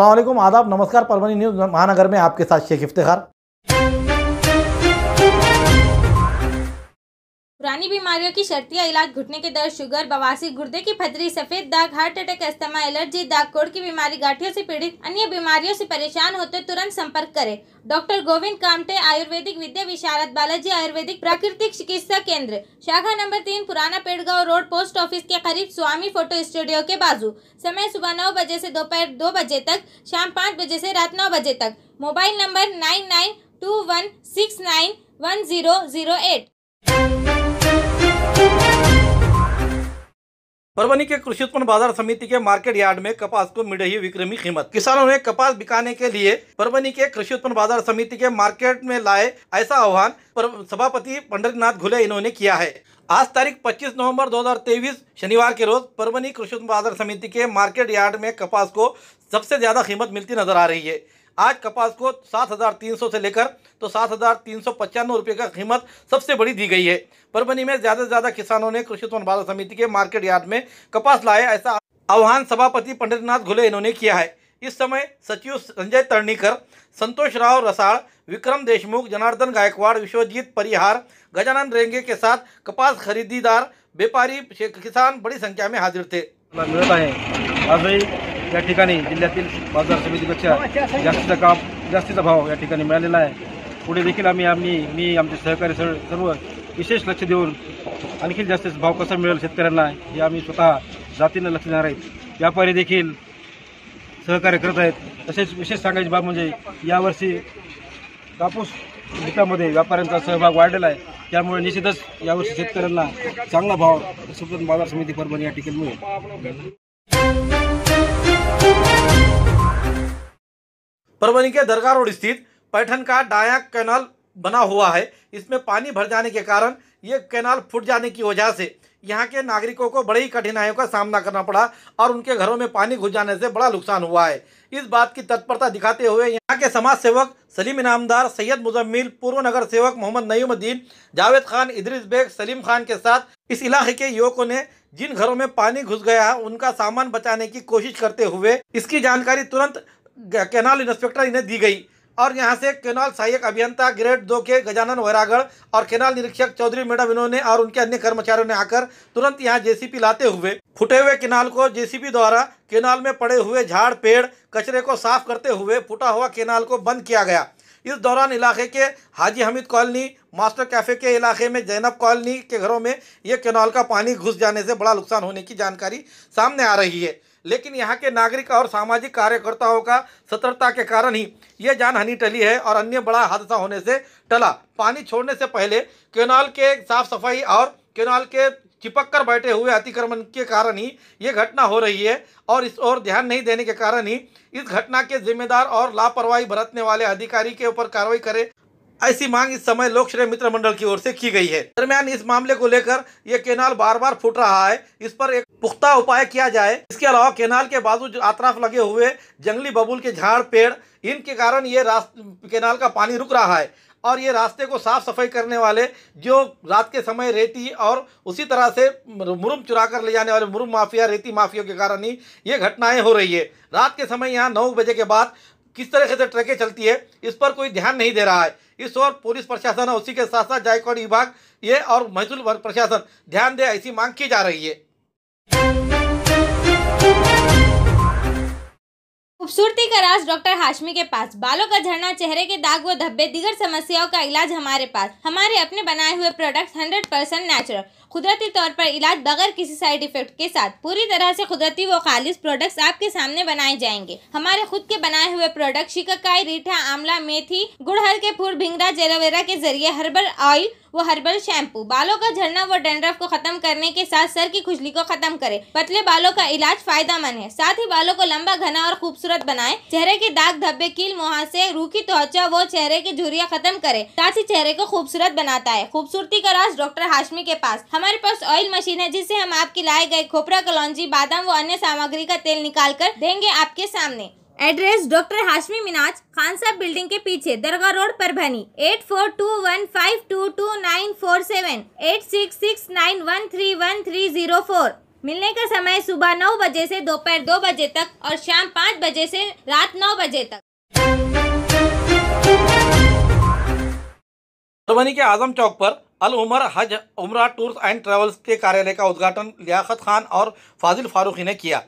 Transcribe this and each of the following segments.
वालेकुम आदाब नमस्कार परवनी न्यूज़ महानगर में आपके साथ शेख इफ्तिखार। पुरानी बीमारियों की शर्तिया, इलाज घुटने के दर्द, शुगर, बवासीर, गुर्दे की फतरी, सफ़ेद दाग, हार्ट अटैक, अस्थमा, एलर्जी, दाग कोड़ की बीमारी, गाठियों से पीड़ित, अन्य बीमारियों से परेशान होते तुरंत संपर्क करें। डॉक्टर गोविंद कामटे, आयुर्वेदिक विद्या विशारद बालाजी, आयुर्वेदिक प्राकृतिक चिकित्सा केंद्र, शाखा नंबर तीन, पुराना पेड़गांव रोड, पोस्ट ऑफ़िस के करीब स्वामी फ़ोटो स्टूडियो के बाजू। समय सुबह नौ बजे से दोपहर दो बजे तक, शाम पाँच बजे से रात नौ बजे तक। Mobile number nine nine two one six nine one zero zero eight. Parbhani के कृषि उत्पन्न बाज़ार समिति के मार्केट यार्ड में कपास को मिल रही विक्रमी कीमत। किसानों ने कपास बिकाने के लिए परवनी के कृषि उत्पन्न बाज़ार समिति के मार्केट में लाए ऐसा आह्वान सभापति पंडितनाथ घुले इन्होंने किया है। आज तारीख 25 नवंबर 2023 शनिवार के रोज परवनी कृषि उत्पन्न बाज़ार समिति के मार्केट यार्ड में कपास को सबसे ज़्यादा कीमत मिलती नज़र आ रही है। आज कपास को सात हज़ार तीन सौ से लेकर तो सात हज़ार तीन सौ पचानवे रुपये का कीमत सबसे बड़ी दी गई है। परभनी में ज़्यादा से ज़्यादा किसानों ने कृषि उत्पन्न समिति के मार्केट यार्ड में कपास लाया, ऐसा आह्वान सभापति पंडितनाथ घुले इन्होंने किया है। इस समय सचिव संजय तर्णीकर, संतोष राव रसाड़ विक्रम देशमुख, जनार्दन गायकवाड़, विश्वजीत परिहार गजानंद रेंगे के साथ कपास खरीदीदार, व्यापारी, किसान बड़ी संख्या में हाजिर थे। या ठिकाणी जिल्ह्यातील बाजार समितीपेक्षा जास्तीचा काम जास्तीचा भाव या ठिकाणी मिळालेला आहे. पुढे देखील आम्ही आम्ही मी आमचे सहकारी सर्व सर्व विशेष लक्ष देऊन आणखी जास्तीत भाव कसा मिळेल शेतकऱ्यांना हे आम्ही स्वतः जातीनं लक्ष देणार आहेत. व्यापारी देखील सहकार्य करत आहेत. तसेच विशेष सांगायची बाब म्हणजे यावर्षी कापूस पिकामध्ये व्यापाऱ्यांचा सहभाग वाढलेला आहे. त्यामुळे निश्चितच यावर्षी शेतकऱ्यांना चांगला भाव सुप्रत बाजार समिती परभणी या ठिकाणी मिळेल. परभनी के दरगाह रोड स्थित पैठन का डाया कैनाल बना हुआ है। इसमें पानी भर जाने के कारण ये कैनाल फूट जाने की वजह से यहाँ के नागरिकों को बड़ी कठिनाइयों का सामना करना पड़ा और उनके घरों में पानी घुस जाने से बड़ा नुकसान हुआ है। इस बात की तत्परता दिखाते हुए यहाँ के समाज सेवक सलीम इनामदार, सैयद मुजम्मिल, पूर्व नगर सेवक मोहम्मद नईमुद्दीन जावेद खान, इदरीस बेग, सलीम खान के साथ इस इलाके के युवकों ने जिन घरों में पानी घुस गया, उनका सामान बचाने की कोशिश करते हुए इसकी जानकारी तुरंत कैनाल इंस्पेक्टर इन्हें दी गई। और यहाँ से केनाल सहायक अभियंता ग्रेड दो के गजानन वैरागढ़ और केनाल निरीक्षक चौधरी मैडम इन्होंने और उनके अन्य कर्मचारियों ने आकर तुरंत यहाँ जेसीपी लाते हुए, फुटे हुए केनाल को जेसीपी द्वारा केनाल में पड़े हुए झाड़, पेड़, कचरे को साफ़ करते हुए फुटा हुआ केनाल को बंद किया गया। इस दौरान इलाके के Haji Hamid colony, master cafe के इलाके में, जैनब कॉलोनी के घरों में ये केनाल का पानी घुस जाने से बड़ा नुकसान होने की जानकारी सामने आ रही है। लेकिन यहाँ के नागरिक और सामाजिक कार्यकर्ताओं का सतर्कता के कारण ही ये जानहानि टली है और अन्य बड़ा हादसा होने से टला। पानी छोड़ने से पहले केनाल के साफ़ सफ़ाई और केनाल के चिपक कर बैठे हुए अतिक्रमण के कारण ही ये घटना हो रही है और इस ओर ध्यान नहीं देने के कारण ही इस घटना के जिम्मेदार और लापरवाही बरतने वाले अधिकारी के ऊपर कार्रवाई करे। ऐसी मांग इस समय लोक श्रेय मित्र मंडल की ओर से की गई है। दरमियान इस मामले को लेकर यह केनाल बार बार फूट रहा है। इस पर एक पुख्ता उपाय किया जाए। इसके अलावा केनाल के बाजू अतराफ लगे हुए जंगली बबूल के झाड़, पेड़, इनके कारण ये केनाल का पानी रुक रहा है और ये रास्ते को साफ़ सफ़ाई करने वाले जो रात के समय रेती और उसी तरह से मुरुम चुरा कर ले जाने वाले मुरुम माफिया, रेती माफिया के कारण ही ये घटनाएँ हो रही है। रात के समय यहाँ नौ बजे के बाद किस तरह से ट्रकें चलती है, इस पर कोई ध्यान नहीं दे रहा है। इस ओर पुलिस प्रशासन उसी के साथ साथ जायकवाड़ विभाग, ये और महसूल प्रशासन, ध्यान दे, ऐसी मांग की जा रही है। खूबसूरती का राज डॉक्टर हाशमी के पास। बालों का झरना चेहरे के दाग व धब्बे, दिगर समस्याओं का इलाज हमारे पास। हमारे अपने बनाए हुए प्रोडक्ट हंड्रेड परसेंट नेचुरल कुदरती तौर पर इलाज बगैर किसी साइड इफ़ेक्ट के साथ। पूरी तरह से कुदरती व खालिश प्रोडक्ट्स आपके सामने बनाए जाएँगे। हमारे खुद के बनाए हुए प्रोडक्ट शिकाकाई, रीठा आमला मेथी, गुड़हल के फूल, भिंगरा, जेलोवेरा के ज़रिए हर्बल ऑयल वो हर्बल शैम्पू। बालों का झड़ना व डेंड्रफ को खत्म करने के साथ सर की खुजली को खत्म करे। पतले बालों का इलाज फ़ायदा मंद है। साथ ही बालों को लंबा, घना और खूबसूरत बनाए। चेहरे के दाग, धब्बे, कील मुहासे रूखी त्वचा वो चेहरे की झुरिया खत्म करे। साथ ही चेहरे को खूबसूरत बनाता है। खूबसूरती का राज डॉक्टर हाशमी के पास। हमारे पास ऑयल मशीन है जिससे हम आपकी लाए गए खोपरा, कलौजी, बादाम व अन्य सामग्री का तेल निकाल कर देंगे आपके सामने। Address doctor Hashmi Minaj Khan sahab building के पीछे, Dargah road Parbhani eight four two one five two two nine four seven, eight six six nine one three one three zero four. मिलने का समय सुबह नौ बजे से दोपहर दो बजे तक और शाम पाँच बजे से रात नौ बजे तक। परभनी के आज़म चौक पर अल उमर हज उमरा टूर्स एंड ट्रेवल्स के कार्यालय का उद्घाटन लियाकत खान और फाजिल फारूकी ने किया।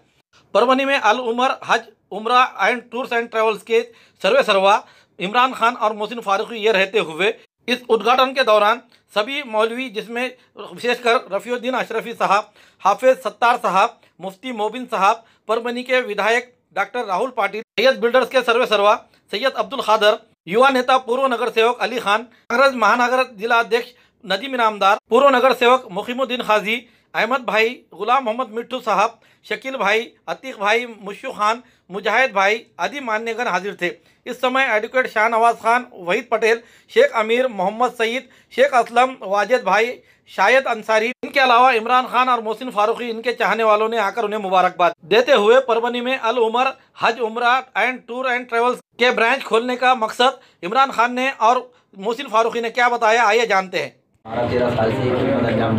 परभनी में अल Umar Hajj Umrah and tours and travels के सर्वे सर्वा इमरान खान और मोहसिन फारूकी ये रहते हुए इस उद्घाटन के दौरान सभी मौलवी जिसमें विशेषकर रफ़ीउद्दीन अशरफी साहब, हाफिज सत्तार साहब, मुफ्ती मोबिन साहब परमनी के विधायक डॉक्टर राहुल पाटिल, सैयद बिल्डर्स के सर्वे सर्वा, सैयद अब्दुल खादर, युवा नेता पूर्व नगर सेवक अली खान, कांग्रेस महानगर जिला अध्यक्ष नदीम इनामदार, पूर्व नगर सेवक मुखीमुद्दीन खाजी अहमद भाई, गुलाम मोहम्मद मिट्टू साहब, शकील भाई, अतीक भाई मुशु खान, मुजाहिद भाई आदि मान्यगण हाजिर थे। इस समय एडवोकेट शाह नवाज़ खान, वहीद पटेल, शेख अमीर मोहम्मद सईद, शेख असलम, वाजिद भाई, शायद अंसारी, इनके अलावा इमरान खान और मोहसिन फारूकी, इनके चाहने वालों ने आकर उन्हें मुबारकबाद देते हुए परवनी में Al Umar, Hajj Umrah and tour and travels के ब्रांच खोलने का मकसद इमरान खान ने और मोहसिन फारूकी ने क्या बताया, आइए जानते हैं।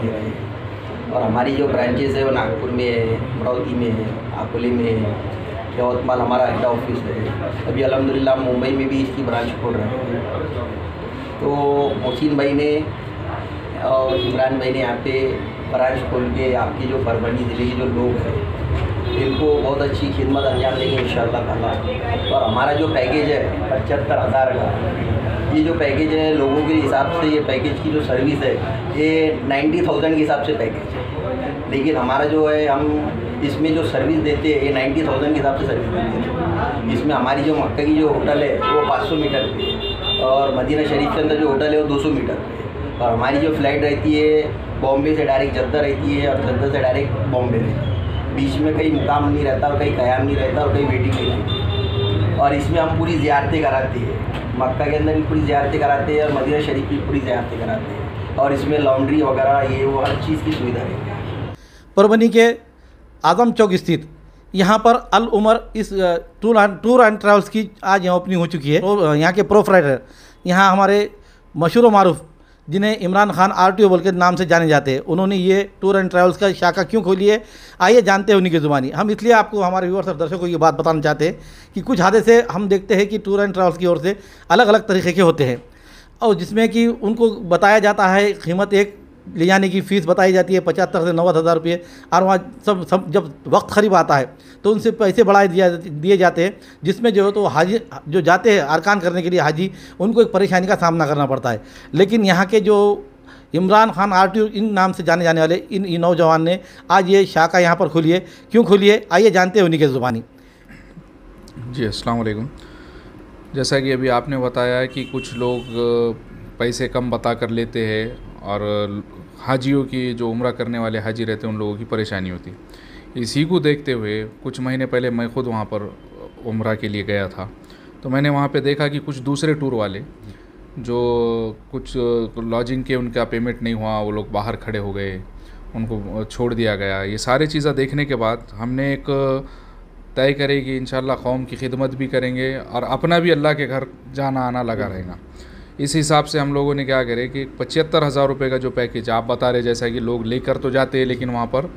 हैं। और हमारी जो ब्रांचेज है वो नागपुर में है, अमरावती में है, अकोले में है, यवतमाल हमारा हेड ऑफ़िस है। अभी अलहमदिल्ला मुंबई में भी इसकी ब्रांच खोल रहे हैं। तो मोहसिन भाई ने और इमरान भाई ने यहाँ पे ब्रांच खोल के आपकी जो परभनी ज़िले के जो लोग हैं, इनको बहुत अच्छी खिदमत अंजाम देंगे इन ताला। और हमारा जो पैकेज है पचहत्तर हज़ार का ये जो पैकेज है, लोगों के हिसाब से ये पैकेज की जो सर्विस है, ये नाइन्टी थाउज़ेंड के हिसाब से पैकेज है। लेकिन हमारा जो है, हम इसमें जो सर्विस देते हैं, ये नाइन्टी थाउज़ेंड के हिसाब से सर्विस देते हैं। इसमें हमारी जो मक्का की जो होटल है, वो पाँच सौ मीटर पे है। और मदीना शरीफ के अंदर जो होटल है, वो दो सौ मीटर पे है। और हमारी जो फ़्लाइट रहती है, बॉम्बे से डायरेक्ट जद्दा रहती है, और जद्दा से डायरेक्ट बॉम्बे रहती है बीच में कहीं मुकाम नहीं रहता, और कहीं क़याम नहीं रहता, और कहीं वेटिंग नहीं रहती। और इसमें हम पूरी ज़्यारतें कराते हैं। मक्का के अंदर भी पूरी ज़्यारतें कराते हैं और मदीना शरीफ की पूरी ज़्यारतें कराते हैं। और इसमें लॉन्ड्री वगैरह, ये वो हर चीज़ की सुविधा है। परभनी के आज़म चौक स्थित, यहाँ पर अल उमर इस tour and tour and travels की आज यहाँ ओपनिंग हो चुकी है। तो यहाँ के प्रोफ राइडर यहाँ हमारे मशहूर मारूफ जिन्हें Imran Khan R T O बोल के नाम से जाने जाते हैं। उन्होंने ये टूर एंड ट्रैवल्स का शाखा क्यों खोली है? आइए जानते हैं उन्हीं की ज़ुबानी। हम इसलिए आपको, हमारे व्यूअर्स और दर्शकों को ये बात बताना चाहते हैं कि कुछ हादसे हम देखते हैं कि टूर एंड ट्रैवल्स की ओर से अलग अलग तरीके के होते हैं। और जिसमें कि उनको बताया जाता है, कीमत एक ले जाने की फ़ीस बताई जाती है, पचहत्तर से नब्बे हज़ार रुपये। और वहाँ सब सब, जब वक्त करीब आता है तो उनसे पैसे बढ़ाए दिए जाते हैं, जिसमें जो है तो हाजी, जो जाते हैं अरकान करने के लिए हाजी, उनको एक परेशानी का सामना करना पड़ता है। लेकिन यहाँ के जो इमरान खान आरटीओ इन नाम से जाने जाने वाले, इन नौजवान ने आज ये शाखा यहाँ पर खोली है। क्यों खोली है? आइए जानते हैं उन्हीं के ज़ुबानी। जी अस्सलाम वालेकुम जैसा कि अभी आपने बताया कि कुछ लोग पैसे कम बता कर लेते हैं और हाजियों की जो उम्र करने वाले हाजी रहते हैं उन लोगों की परेशानी होती। इसी को देखते हुए कुछ महीने पहले मैं ख़ुद वहाँ पर उम्र के लिए गया था। तो मैंने वहाँ पे देखा कि कुछ दूसरे टूर वाले जो कुछ लॉजिंग के उनका पेमेंट नहीं हुआ वो लोग बाहर खड़े हो गए उनको छोड़ दिया गया। ये सारे चीज़ें देखने के बाद हमने एक तय करे कि इन कौम की खिदमत भी करेंगे और अपना भी अल्लाह के घर जाना आना लगा रहेगा। इस हिसाब से हम लोगों ने क्या करे कि पचहत्तर हज़ार रुपये का जो पैकेज आप बता रहे जैसा कि लोग लेकर तो जाते हैं, लेकिन वहाँ पर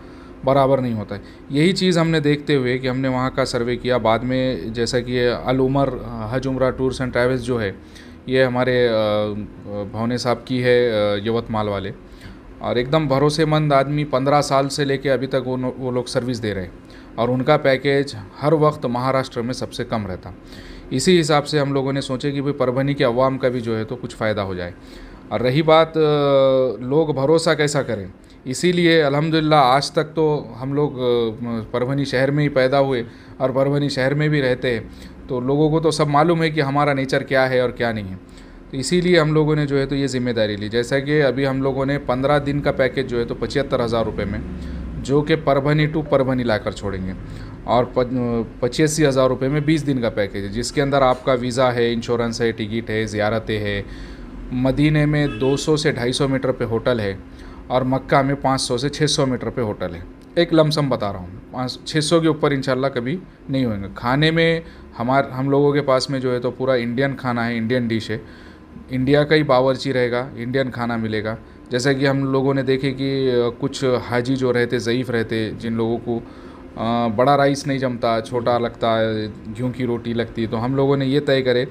बराबर नहीं होता है। यही चीज़ हमने देखते हुए कि हमने वहाँ का सर्वे किया। बाद में जैसा कि अल उमर, हज उम्र टूर्स एंड ट्रैवल्स जो है, ये हमारे भवने साहब की है यवतमाल वाले। और एकदम भरोसेमंद आदमी पंद्रह साल से लेके अभी तक वो वो लोग सर्विस दे रहे हैं। और उनका पैकेज हर वक्त महाराष्ट्र में सबसे कम रहता। इसी हिसाब से हम लोगों ने सोचे कि भाई परभनी के अवाम का भी जो है तो कुछ फ़ायदा हो जाए। और रही बात लोग भरोसा कैसा करें? इसीलिए अल्हम्दुलिल्लाह आज तक तो हम लोग परभनी शहर में ही पैदा हुए और परभनी शहर में भी रहते हैं। तो लोगों को तो सब मालूम है कि हमारा नेचर क्या है और क्या नहीं है। तो इसीलिए हम लोगों ने जो है तो ये ज़िम्मेदारी ली। जैसा कि अभी हम लोगों ने पंद्रह दिन का पैकेज जो है तो पचहत्तर हज़ार रुपये में, जो कि परभनी टू परभनी लाकर छोड़ेंगे। और पचासी हज़ार रुपये में बीस दिन का पैकेज है, जिसके अंदर आपका वीज़ा है, इंश्योरेंस है, टिकट है, ज़्यारतें है। मदीने में 200 से 250 मीटर पे होटल है और मक्का में 500 से 600 मीटर पे होटल है। एक लमसम बता रहा हूँ, पाँच, छः सौ के ऊपर इंशाल्लाह कभी नहीं होंगे खाने में हमार, हम लोगों के पास में जो है तो पूरा इंडियन खाना है, इंडियन डिश है। इंडिया का ही बावरची रहेगा, इंडियन खाना मिलेगा। जैसा कि हम लोगों ने देखे कि कुछ हाजी जो रहते, ज़यीफ़ रहते, जिन लोगों को बड़ा राइस नहीं जमता छोटा लगता है गेहूँ की रोटी लगती है। तो हम लोगों ने ये तय करे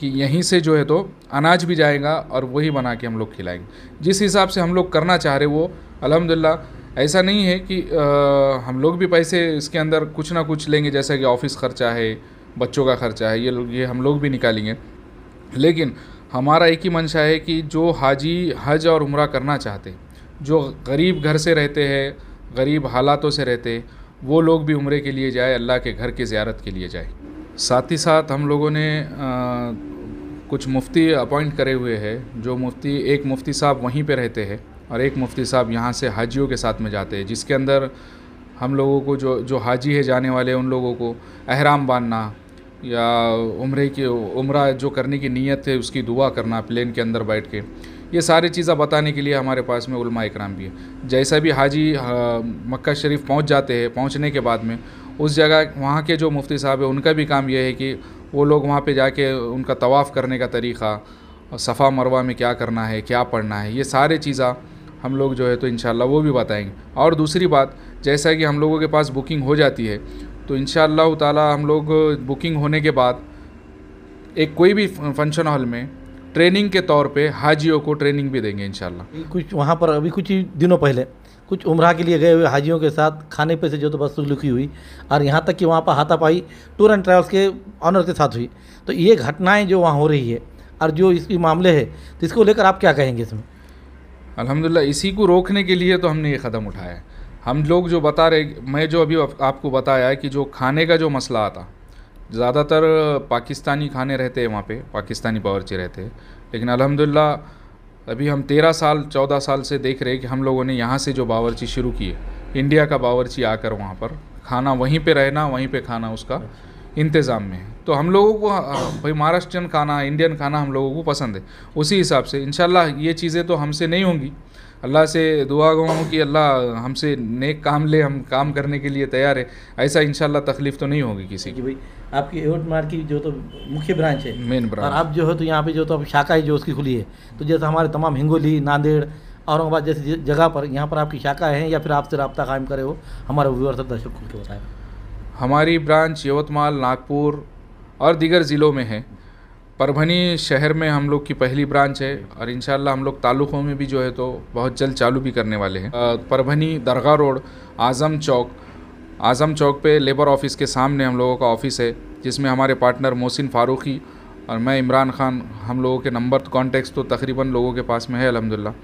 कि यहीं से जो है तो अनाज भी जाएगा और वही बना के हम लोग खिलाएँगे। जिस हिसाब से हम लोग करना चाह रहे वो अलहमदिल्ला ऐसा नहीं है कि अ, हम लोग भी पैसे इसके अंदर कुछ ना कुछ लेंगे जैसा कि ऑफ़िस खर्चा है बच्चों का खर्चा है ये लोग ये हम लोग भी निकालेंगे। लेकिन हमारा एक ही मंशा है कि जो हाजी हज और उम्र करना चाहते जो गरीब घर से रहते हैं गरीब हालातों से रहते वो लोग भी उम्र के लिए जाए अल्लाह के घर की ज्यारत के लिए जाए। साथ ही साथ हम लोगों ने अ, कुछ मुफ्ती अपॉइंट करे हुए हैं जो मुफ्ती एक मुफ्ती साहब वहीं पे रहते हैं और एक मुफ्ती साहब यहाँ से हाजियों के साथ में जाते हैं जिसके अंदर हम लोगों को जो जो हाजी है जाने वाले उन लोगों को अहराम बांधना या उम्र की उम्र जो करने की नीयत है उसकी दुआ करना प्लेन के अंदर बैठ के। ये सारी चीज़ें बताने के लिए हमारे पास में उलमा इकराम भी है। जैसा भी हाजी मक्का शरीफ पहुँच जाते हैं, पहुँचने के बाद में, उस जगह वहाँ के जो मुफ्ती साहब है, उनका भी काम यह है कि वो लोग वहाँ पे जाके उनका तवाफ़ करने का तरीक़ा, सफ़ा मरवा में क्या करना है, क्या पढ़ना है, ये सारे चीज़ा हम लोग जो है तो इन वो भी बताएँगे। और दूसरी बात, जैसा कि हम लोगों के पास बुकिंग हो जाती है तो इन ताला हम लोग बुकिंग होने के बाद एक कोई भी फ़ंक्शन हॉल में ट्रेनिंग के तौर पे हाजियों को ट्रेनिंग भी देंगे इंशाल्लाह। कुछ वहाँ पर अभी कुछ ही दिनों पहले कुछ उम्रा के लिए गए हुए हाजियों के साथ खाने पे से जो तो बस लिखी हुई और यहाँ तक कि वहाँ पर हाथापाई टूर एंड ट्रैवल्स के ऑनर के साथ हुई। तो ये घटनाएँ जो वहाँ हो रही है और जो इसकी मामले है तो इसको लेकर आप क्या कहेंगे इसमें? अल्हम्दुलिल्लाह इसी को रोकने के लिए तो हमने ये कदम उठाया है। हम लोग जो बता रहे मैं जो अभी आपको बताया है कि जो खाने का जो मसला आता ज़्यादातर पाकिस्तानी खाने रहते हैं वहाँ पे, पाकिस्तानी बावर्ची रहते हैं। लेकिन अल्हम्दुलिल्लाह, अभी हम तेरह साल, चौदह साल से देख रहे हैं कि हम लोगों ने यहाँ से जो बावर्ची शुरू की है, इंडिया का बावर्ची आकर वहाँ पर, खाना वहीं पे रहना, वहीं पे खाना उसका इंतज़ाम में है। तो हम लोगों को भाई महाराष्ट्रियन खाना, इंडियन खाना हम लोगों को पसंद है। उसी हिसाब से, इंशाल्लाह ये चीज़ें तो हमसे नहीं होंगी अल्लाह से दुआ गो हूँ कि अल्लाह हमसे नेक काम ले हम काम करने के लिए तैयार है। ऐसा इंशाल्लाह तकलीफ़ तो नहीं होगी किसी की भाई आपकी एवटमार की जो तो मुख्य ब्रांच है। मेन और ब्रांच आप जो है तो यहाँ पे जो तो अब शाखा है जो उसकी खुली है। तो जैसे हमारे तमाम हिंगोली नांदेड़ औरंगाबाद जैसी जगह पर यहाँ पर आपकी शाखा है या फिर आपसे रब्ता कायम करे हो हमारे व्यूअर्स और दर्शक खुल के बताएँ हमारी ब्रांच यवतमाल नागपुर और दीगर ज़िलों में है। परभनी शहर में हम लोग की पहली ब्रांच है और इंशाल्लाह हम लोग तालुकों में भी जो है तो बहुत जल्द चालू भी करने वाले हैं। परभनी दरगाह रोड, आज़म चौक। आज़म चौक पे लेबर ऑफ़िस के सामने हम लोगों का ऑफ़िस है, जिसमें हमारे पार्टनर मोहसिन फ़ारूकी और मैं इमरान ख़ान, हम लोगों के नंबर कॉन्टेक्ट्स तो तकरीबन लोगों के पास में है अलहमदिल्ला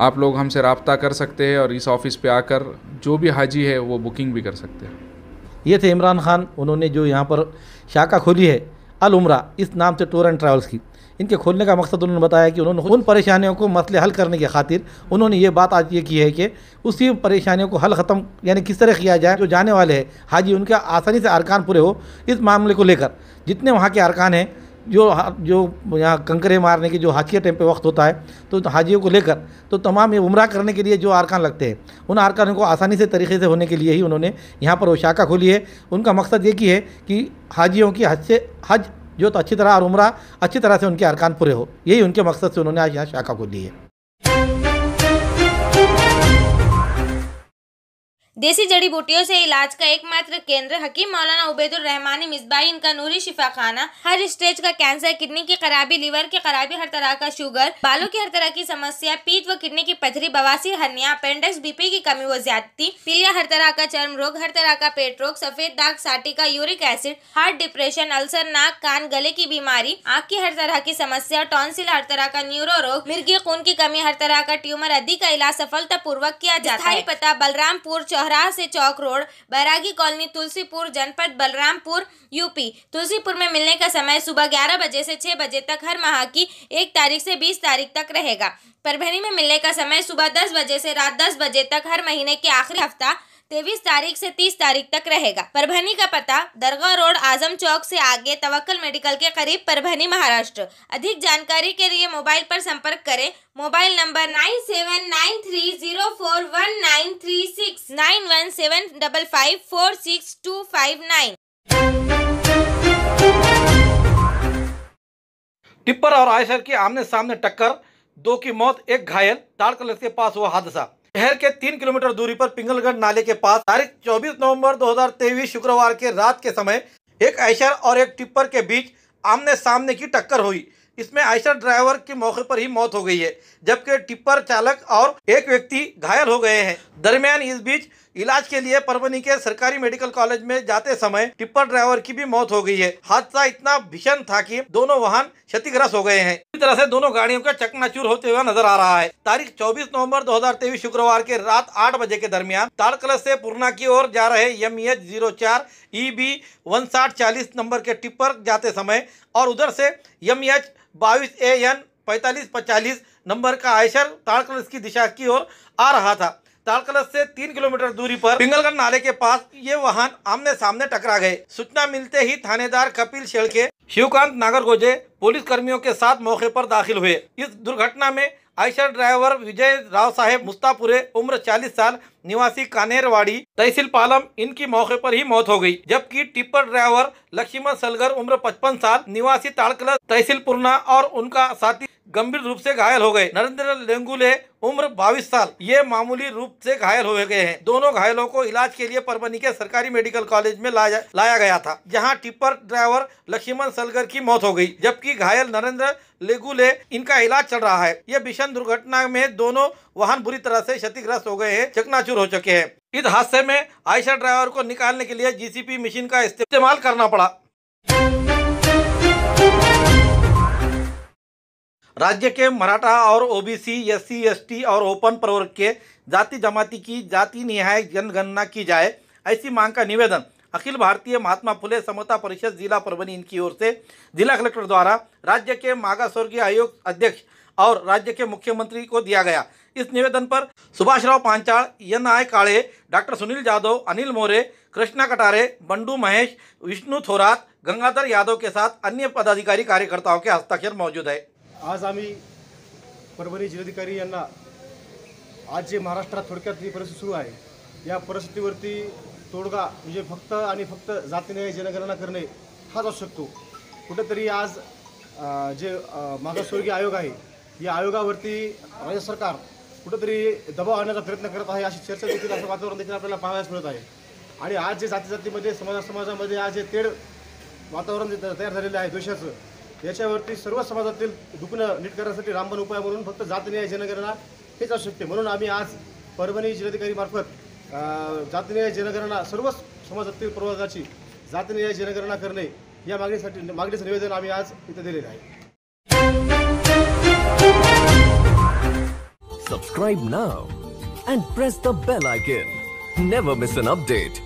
आप लोग हमसे रबता कर सकते हैं और इस ऑफ़िस पे आकर जो भी हाजी है वो बुकिंग भी कर सकते हैं। ये थे इमरान खान, उन्होंने जो यहाँ पर शाखा खोली है अल उम्रा इस नाम से टूर एंड ट्रैवल्स की। इनके खोलने का मकसद उन्होंने बताया कि उन्होंने उन परेशानियों को मसले हल करने की खातिर उन्होंने ये बात आज ये की है कि उसी परेशानियों को हल ख़त्म, यानी किस तरह किया जाए, जो जाने वाले हैं। हाजी उनके आसानी से अरकान पूरे हो इस मामले को लेकर। जितने वहाँ के अरकान हैं जो जो यहाँ कंकरे मारने के जो हाजिया टाइम पे वक्त होता है तो हाजियों को लेकर तो तमाम ये उम्र करने के लिए जो आरकान लगते हैं, उन आरकानों को आसानी से तरीके से होने के लिए ही उन्होंने यहाँ पर वो शाखा खोली है। उनका मकसद ये की है कि हाजियों की हज से हज जो तो अच्छी तरह और उम्र अच्छी तरह से उनके अरकान पूरे हो, यही उनके मकसद से उन्होंने आज यहाँ शाखा खोली है। देसी जड़ी बूटियों से इलाज का एकमात्र केंद्र हकीम मौलाना उबैदुर रहमानी मिसबाई इनका नूरी शिफा खाना हर स्टेज का कैंसर किडनी की खराबी लीवर की खराबी हर तरह का शुगर बालों की हर तरह की समस्या पीठ व किडनी की पथरी बवासीर हर्निया अपेंडिक्स बीपी की कमी व ज्यादती पीलिया हर तरह का चर्म रोग हर तरह का पेट रोग सफ़ेद दाग sciatica uric acid heart depression ulcer नाक कान गले की बीमारी आँख की हर तरह की समस्या टॉन्सिल हर तरह का न्यूरो रोग मिर्गी खून की कमी हर तरह का ट्यूमर आदि का इलाज सफलता पूर्वक किया जाता है। पता बलरामपुर चौराहा से चौक रोड, बैरागी कॉलोनी, तुलसीपुर, जनपद बलरामपुर, यूपी। तुलसीपुर में मिलने का समय सुबह 11 बजे से छः बजे तक हर माह की एक तारीख से 20 तारीख तक रहेगा। परभनी में मिलने का समय सुबह 10 बजे से रात 10 बजे तक हर महीने के आखिरी हफ़्ता तेईस तारीख से 30 तारीख तक रहेगा। परभनी का पता, दरगाह रोड, आज़म चौक से आगे, तवक्कल मेडिकल के करीब परभनी महाराष्ट्र। अधिक जानकारी के लिए मोबाइल पर संपर्क करें। Mobile number nine seven nine three zero four one nine three six, nine one seven double five four six two five nine. Tipper और आयसर की आमने सामने टक्कर, दो की मौत, एक घायल ताड़कलश के पास हुआ हादसा। शहर के तीन किलोमीटर दूरी पर पिंगलगढ़ नाले के पास तारीख 24 नवंबर 2023 शुक्रवार के रात के समय एक आयशर और एक टिप्पर के बीच आमने सामने की टक्कर हुई। इसमें आयशर ड्राइवर की मौके पर ही मौत हो गई है, जबकि टिप्पर चालक और एक व्यक्ति घायल हो गए हैं। दरमियान इस बीच इलाज के लिए परवनी के सरकारी मेडिकल कॉलेज में जाते समय टिप्पर ड्राइवर की भी मौत हो गई है। हादसा इतना भीषण था कि दोनों वाहन क्षतिग्रस्त हो गए हैं। इसी तरह से दोनों गाड़ियों का चकनाचूर होते हुए नज़र आ रहा है। तारीख 24 नवंबर 2023 शुक्रवार के रात आठ बजे के दरमियान ताड़कलश से पूर्णा की ओर जा रहे एम एच ज़ीरो चार ई बी वन साठ चालीस नंबर के टिप्पर जाते समय और उधर से एम एच बाईस ए एन पचालीस नंबर का आयशर ताड़कलश की दिशा की ओर आ रहा था। तालकलश से तीन किलोमीटर दूरी पर पिंगलगढ़ नाले के पास ये वाहन आमने सामने टकरा गए। सूचना मिलते ही थानेदार कपिल शेड़के शिवकांत नागरगोजे पुलिस कर्मियों के साथ मौके पर दाखिल हुए। इस दुर्घटना में आयशर ड्राइवर विजय राव साहेब मुस्तापुरे, उम्र 40 साल, निवासी कानेरवाड़ी, तहसील पालम, इनकी मौके पर ही मौत हो गई, जबकि टिप्पर ड्राइवर लक्ष्मण सलगर, उम्र 55 साल, निवासी ताड़कलश तहसील पूर्णा और उनका साथी गंभीर रूप से घायल हो गए। नरेंद्र लेंगुले, उम्र 22 साल। ये मामूली रूप से घायल हो गए हैं। दोनों घायलों को इलाज के लिए परभनी के सरकारी मेडिकल कॉलेज में लाया लाया गया था। जहाँ टिप्पर ड्राइवर लक्ष्मण सलगर की मौत हो गई, जबकि घायल नरेंद्र लेगुले, इनका इलाज चल रहा है। यह भीषण दुर्घटना में दोनों वाहन बुरी तरह से क्षतिग्रस्त हो गए हैं चकनाचूर हो चुके हैं। इस हादसे में आयशा ड्राइवर को निकालने के लिए जीसीपी मशीन का इस्तेमाल करना पड़ा। राज्य के मराठा और ओबीसी, एससी, एसटी और ओपन प्रवर्ग के जाति जमाती की जाति निहाय जनगणना की जाए, ऐसी मांग का निवेदन अखिल भारतीय महात्मा फुले समता परिषद जिला परभनी इनकी ओर से जिला कलेक्टर द्वारा राज्य के मागा स्वर्गीय आयोग अध्यक्ष और राज्य के मुख्यमंत्री को दिया गया। इस निवेदन पर Subhashrao Panchal, N I Kale, doctor Sunil Jadhav, Anil More, Krishna Katare, Bandu Mahesh, Vishnu Thorat, Gangadhar Yadav के साथ अन्य पदाधिकारी कार्यकर्ताओं के हस्ताक्षर मौजूद है। आज आम्ही परभणी जिल्हाधिकारी यांना आज जे महाराष्ट्रात थोडक्यात ही परिस्थिती सुरू आहे या परिस्थितीवरती तोडगा म्हणजे फक्त आणि फक्त जातीने जनगणना करणे हाच असू शकतो. कुठेतरी आज जे मागासवर्गीय आयोग आहे या आयोगावरती राज्य सरकार कुठंतरी दबाव आणण्याचा प्रयत्न करत आहे अशी चर्चा देखील असं वातावरण देखील आपल्याला पाहायला मिळत आहे. आणि आज जे जाती जातीमध्ये समाजा समाजामध्ये आज जे तेढ वातावरण तयार झालेलं आहे द्वेषाचं याच्यावरती सर्व समाजातील दुखणं नीट करण्यासाठी रामबन उपाय म्हणून फक्त जातीनिहाय जनगणना हेच असू शकते म्हणून आम्ही आज परभणी जिल्हाधिकारी मार्फत अं, जनगणना सर्व समाजातील प्रवर्गाची जातीनिहाय जनगणना करणे या मागणीसाठी मागणीचं निवेदन आम्ही आज इथं दिलेलं आहे Subscribe now and press the bell icon. Never miss an update.